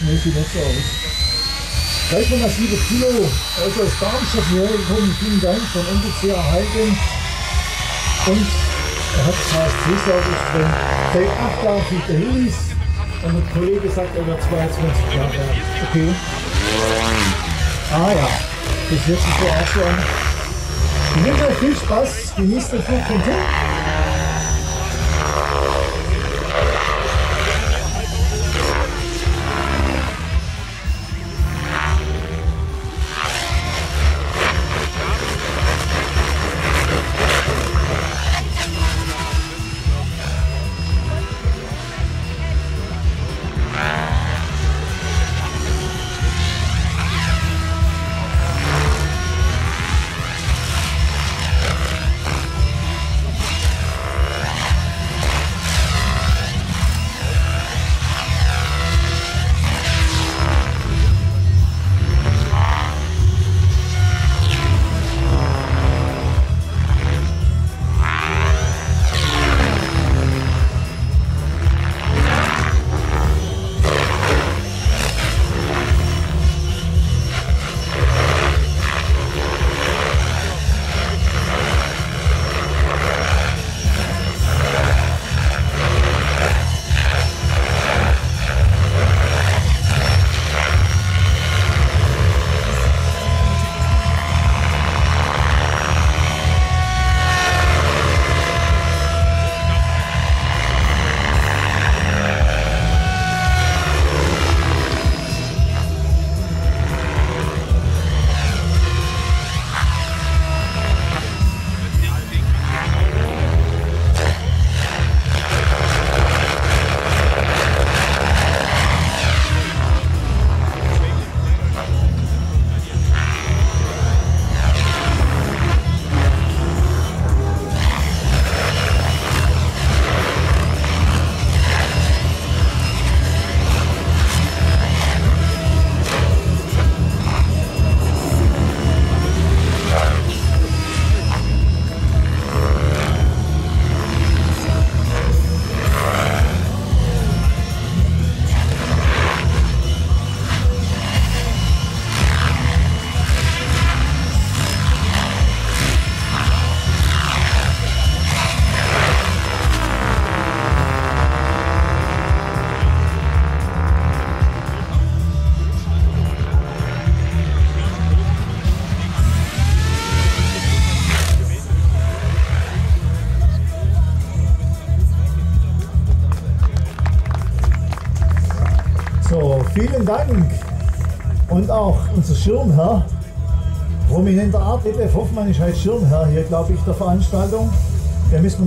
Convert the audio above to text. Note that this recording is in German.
Nee, sieht nicht so aus. 3,7 Kilo, also aus Darmstadt hierher gekommen, vielen Dank von NBC erhalten. Und er hat HSC-Service drin. Seit 8 Jahren fliegt der Helis. Und der Kollege sagt, er wird 22 Jahre. Okay. Ah ja, das hört sich so auch an. Ich wünsche euch viel Spaß, genießt den Flug von hin. Vielen Dank. Und auch unser Schirmherr, prominenter Art, Detlef Hoffmann ist halt Schirmherr hier, glaube ich, der Veranstaltung. Der müssen wir noch